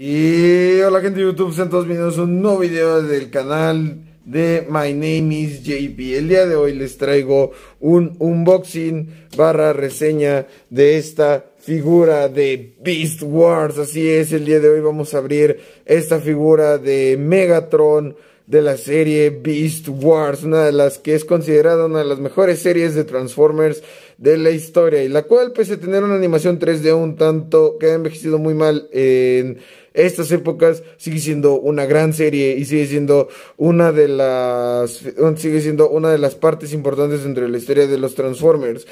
Y hola gente de YouTube, sean todos bienvenidos a un nuevo video del canal de My Name is JP. El día de hoy les traigo un unboxing barra reseña de esta figura de Beast Wars. Así es, el día de hoy vamos a abrir esta figura de Megatron de la serie Beast Wars, una de las que es considerada una de las mejores series de Transformers de la historia y la cual pese a tener una animación 3D un tanto que ha envejecido muy mal en estas épocas sigue siendo una gran serie y sigue siendo una de las sigue siendo una de las partes importantes dentro de la historia de los Transformers.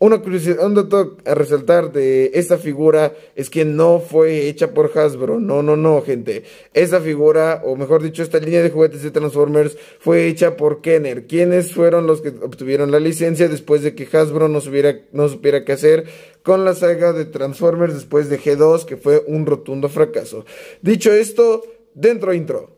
Una curiosidad, un dato a resaltar de esta figura es que no fue hecha por Hasbro. No, no, no, gente. Esta figura, o mejor dicho, esta línea de juguetes de Transformers fue hecha por Kenner. ¿Quiénes fueron los que obtuvieron la licencia después de que Hasbro no, supiera, no supiera qué hacer con la saga de Transformers después de G2, que fue un rotundo fracaso? Dicho esto, dentro intro.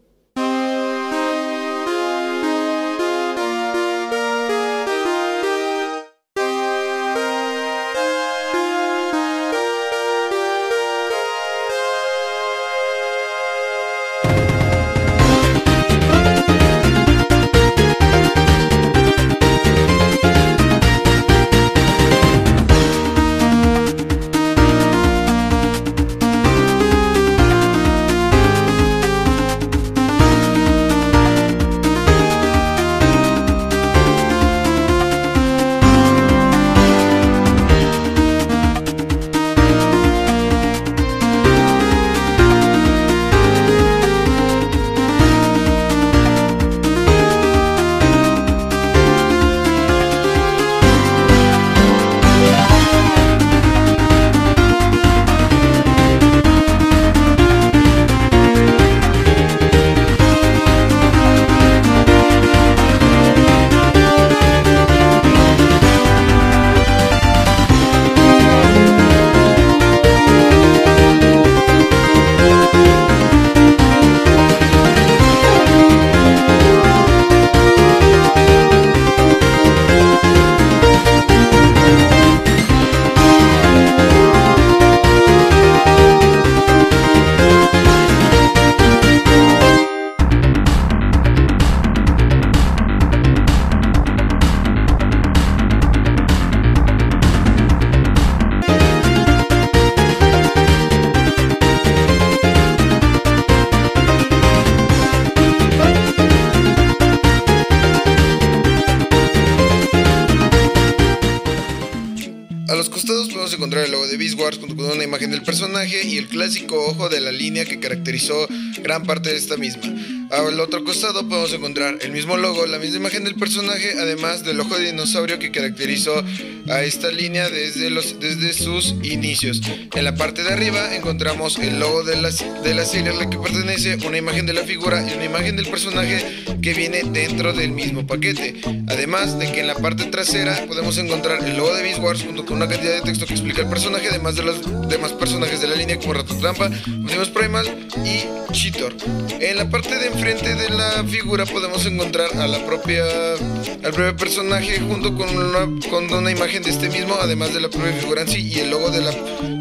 Encontrar el logo de Beast Wars junto con una imagen del personaje y el clásico ojo de la línea que caracterizó gran parte de esta misma. Al otro costado podemos encontrar el mismo logo, la misma imagen del personaje, además del ojo de dinosaurio que caracterizó a esta línea desde, los, desde sus inicios. En la parte de arriba encontramos el logo de la, de la serie a la que pertenece, una imagen de la figura y una imagen del personaje que viene dentro del mismo paquete. Además de que en la parte trasera podemos encontrar el logo de Beast Wars junto con una cantidad de texto que explica el personaje, además de los demás personajes de la línea como Rato Trampa, Optimus Primal y Cheetor. En la parte de enfrente de la figura podemos encontrar a la propia, al propio personaje junto con una, con una imagen de este mismo, además de la propia figura y el logo de la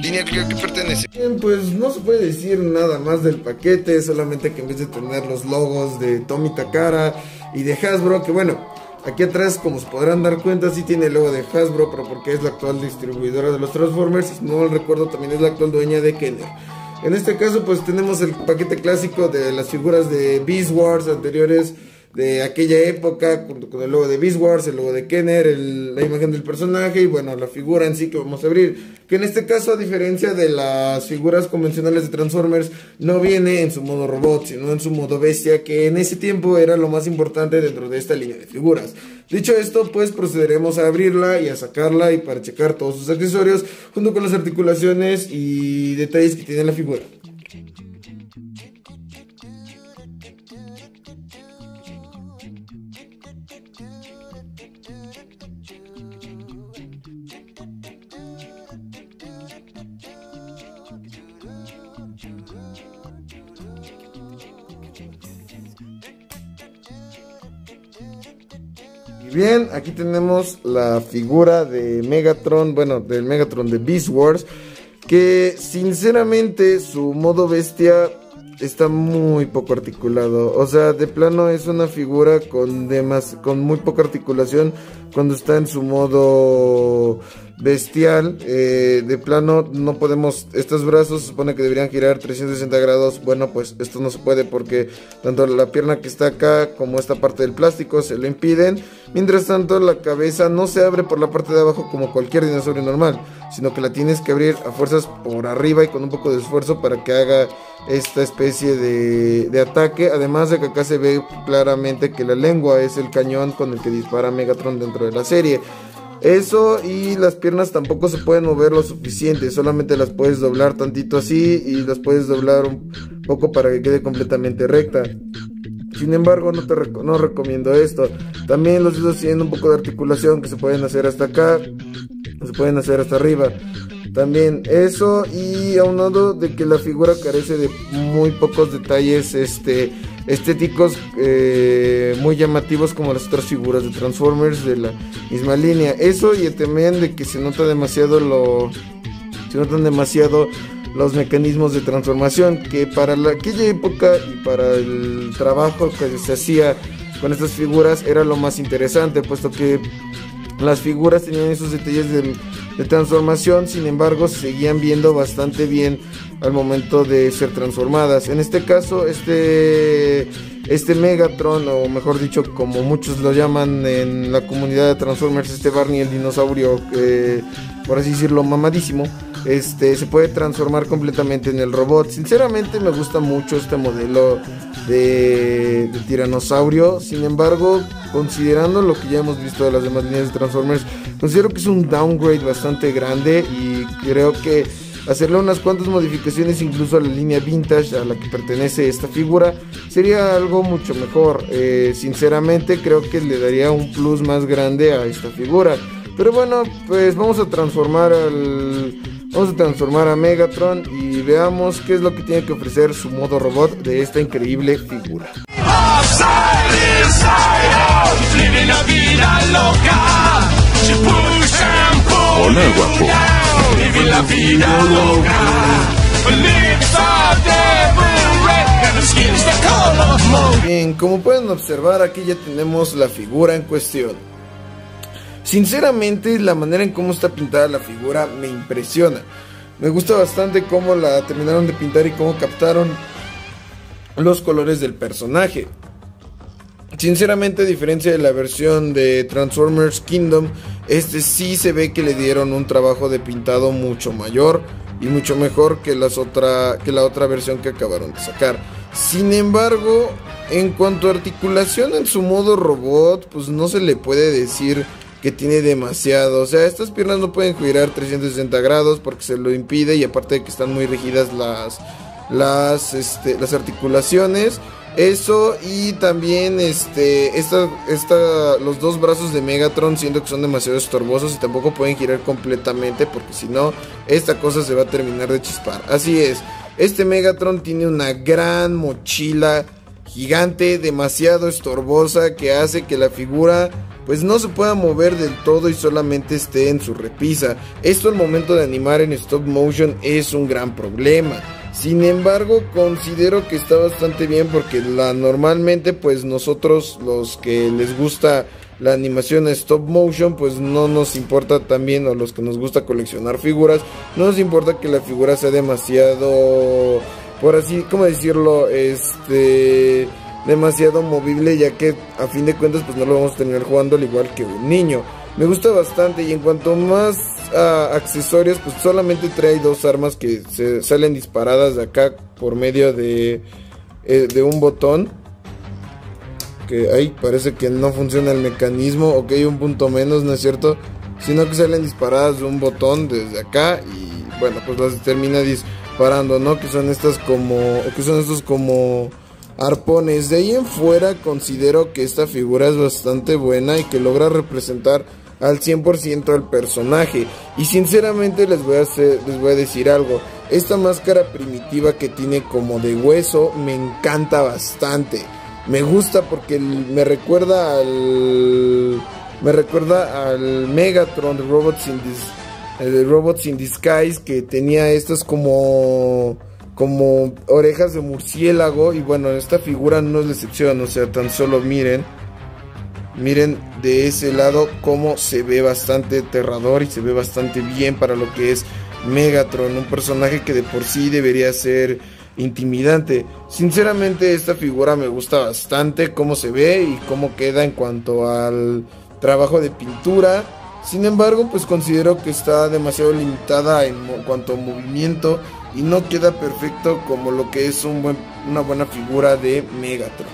línea que, que pertenece. Bien, pues no se puede decir nada más del paquete, solamente que en vez de tener los logos de Tommy Takara y de Hasbro, que bueno, Aquí atrás, como se podrán dar cuenta, sí tiene el logo de Hasbro, pero porque es la actual distribuidora de los Transformers, no recuerdo, también es la actual dueña de Kenner. En este caso, pues tenemos el paquete clásico de las figuras de Beast Wars anteriores de aquella época, junto con el logo de Beast Wars, el logo de Kenner, la imagen del personaje y bueno, la figura en sí que vamos a abrir. Que en este caso, a diferencia de las figuras convencionales de Transformers, no viene en su modo robot, sino en su modo bestia, que en ese tiempo era lo más importante dentro de esta línea de figuras. Dicho esto, pues procederemos a abrirla y a sacarla y para checar todos sus accesorios, junto con las articulaciones y detalles que tiene la figura. Bien, aquí tenemos la figura de Megatron, bueno, del Megatron de Beast Wars. que sinceramente su modo bestia está muy poco articulado. O sea, de plano es una figura con, demas, con muy poca articulación cuando está en su modo bestial. Eh, de plano no podemos, estos brazos se supone que deberían girar 360 grados. Bueno, pues esto no se puede porque tanto la pierna que está acá como esta parte del plástico se lo impiden. Mientras tanto la cabeza no se abre por la parte de abajo como cualquier dinosaurio normal, sino que la tienes que abrir a fuerzas por arriba y con un poco de esfuerzo para que haga esta especie de, de ataque. Además de que acá se ve claramente que la lengua es el cañón con el que dispara Megatron dentro de la serie. Eso y las piernas tampoco se pueden mover lo suficiente, solamente las puedes doblar tantito así y las puedes doblar un poco para que quede completamente recta. Sin embargo, no te no recomiendo esto. También los dedos tienen un poco de articulación que se pueden hacer hasta acá, se pueden hacer hasta arriba. También eso y aunado de que la figura carece de muy pocos detalles este estéticos eh, muy llamativos como las otras figuras de Transformers de la misma línea. Eso y también de que se nota demasiado lo se notan demasiado los mecanismos de transformación que para la, aquella época y para el trabajo que se hacía con estas figuras era lo más interesante puesto que las figuras tenían esos detalles de, de transformación, sin embargo, se seguían viendo bastante bien al momento de ser transformadas. En este caso, este, este Megatron, o mejor dicho, como muchos lo llaman en la comunidad de Transformers, este Barney, el dinosaurio, eh, por así decirlo, mamadísimo este, se puede transformar completamente en el robot. Sinceramente me gusta mucho este modelo de, tiranosaurio. Sin embargo, considerando lo que ya hemos visto de las demás líneas de Transformers, considero que es un downgrade bastante grande y creo que hacerle unas cuantas modificaciones incluso a la línea vintage a la que pertenece esta figura sería algo mucho mejor. Eh, sinceramente creo que le daría un plus más grande a esta figura. Pero bueno, pues vamos a transformar al Vamos a transformar a Megatron y veamos qué es lo que tiene que ofrecer su modo robot de esta increíble figura. Hola, guapo. Bien, como pueden observar aquí ya tenemos la figura en cuestión. Sinceramente, la manera en cómo está pintada la figura me impresiona. Me gusta bastante cómo la terminaron de pintar y cómo captaron los colores del personaje. Sinceramente, a diferencia de la versión de Transformers Kingdom, este sí se ve que le dieron un trabajo de pintado mucho mayor y mucho mejor que, las otra, que la otra versión que acabaron de sacar. Sin embargo, en cuanto a articulación en su modo robot, pues no se le puede decir que tiene demasiado. O sea, estas piernas no pueden girar 360 grados porque se lo impide y aparte de que están muy rígidas las, las, este, las articulaciones. Eso y también este, esta, esta, los dos brazos de Megatron siento que son demasiado estorbosos y tampoco pueden girar completamente porque si no, esta cosa se va a terminar de chispar. Así es, este Megatron tiene una gran mochila gigante, demasiado estorbosa que hace que la figura pues no se pueda mover del todo y solamente esté en su repisa. Esto al momento de animar en stop motion es un gran problema. Sin embargo, considero que está bastante bien porque la normalmente pues nosotros los que les gusta la animación stop motion pues no nos importa también o los que nos gusta coleccionar figuras, no nos importa que la figura sea demasiado por así como decirlo, este demasiado movible ya que a fin de cuentas pues no lo vamos a terminar jugando al igual que un niño. Me gusta bastante y en cuanto más ah, accesorios pues solamente trae dos armas que se salen disparadas de acá por medio de, eh, de un botón. Que ahí parece que no funciona el mecanismo, ok un punto menos, ¿no es cierto? Sino que salen disparadas de un botón desde acá y bueno pues las termina disparando, ¿no? Que son estas como, que son estos como arpones. De ahí en fuera considero que esta figura es bastante buena y que logra representar al 100% al personaje. Y sinceramente les voy, a hacer, les voy a decir algo. Esta máscara primitiva que tiene como de hueso me encanta bastante. Me gusta porque me recuerda al... Me recuerda al Megatron de Robots in, el de Robots in Disguise, que tenía estas como como orejas de murciélago y bueno, esta figura no es la excepción, o sea, tan solo miren Miren de ese lado cómo se ve bastante aterrador y se ve bastante bien para lo que es Megatron, un personaje que de por sí debería ser intimidante. Sinceramente esta figura me gusta bastante cómo se ve y cómo queda en cuanto al trabajo de pintura. Sin embargo, pues considero que está demasiado limitada en cuanto a movimiento y no queda perfecto como lo que es una buena figura de Megatron.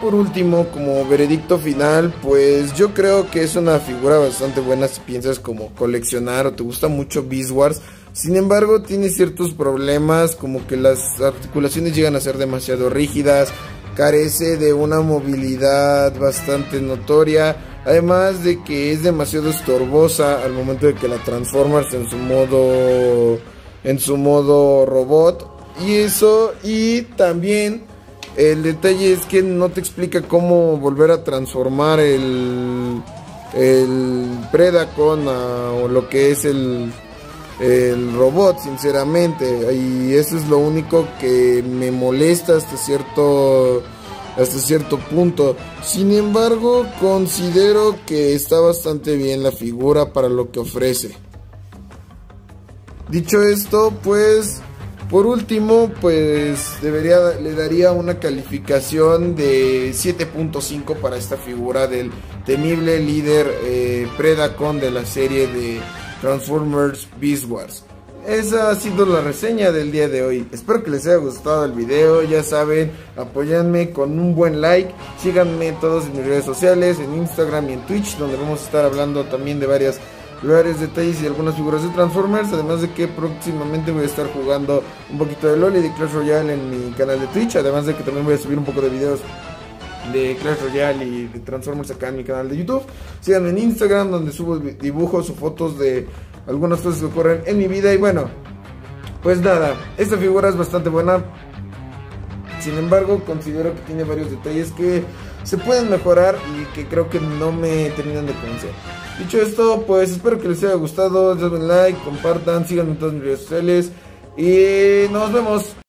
Por último, como veredicto final, pues yo creo que es una figura bastante buena si piensas como coleccionar o te gusta mucho Beast Wars. Sin embargo, tiene ciertos problemas como que las articulaciones llegan a ser demasiado rígidas, carece de una movilidad bastante notoria, además de que es demasiado estorbosa al momento de que la transformas en su modo en su modo robot y eso y también el detalle es que no te explica cómo volver a transformar el, el Predacon o lo que es el, el robot, sinceramente. Y eso es lo único que me molesta hasta cierto hasta cierto punto. Sin embargo, considero que está bastante bien la figura para lo que ofrece. Dicho esto, pues por último, pues debería, le daría una calificación de 7.5 para esta figura del temible líder eh, Predacon de la serie de Transformers Beast Wars. Esa ha sido la reseña del día de hoy. Espero que les haya gustado el video. Ya saben, apóyanme con un buen like. Síganme todos en mis redes sociales, en Instagram y en Twitch, donde vamos a estar hablando también de varias varios detalles y algunas figuras de Transformers. Además de que próximamente voy a estar jugando un poquito de LOL y de Clash Royale en mi canal de Twitch. Además de que también voy a subir un poco de videos de Clash Royale y de Transformers acá en mi canal de YouTube. Síganme en Instagram donde subo dibujos o fotos de algunas cosas que ocurren en mi vida. Y bueno, pues nada, esta figura es bastante buena. Sin embargo, considero que tiene varios detalles que se pueden mejorar y que creo que no me terminan de convencer. Dicho esto, pues espero que les haya gustado. Denle like, compartan, síganme en todas mis redes sociales. Y nos vemos.